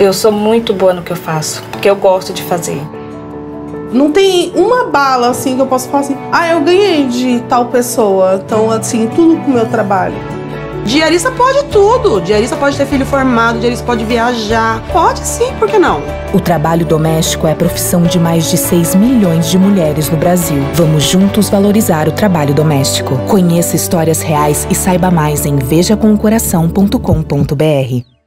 Eu sou muito boa no que eu faço, porque eu gosto de fazer. Não tem uma bala assim que eu posso falar assim, ah, eu ganhei de tal pessoa. Então, assim, tudo com o meu trabalho. Diarista pode tudo. Diarista pode ter filho formado, diarista pode viajar. Pode sim, por que não? O trabalho doméstico é a profissão de mais de 6 milhões de mulheres no Brasil. Vamos juntos valorizar o trabalho doméstico. Conheça histórias reais e saiba mais em vejaconcoração.com.br.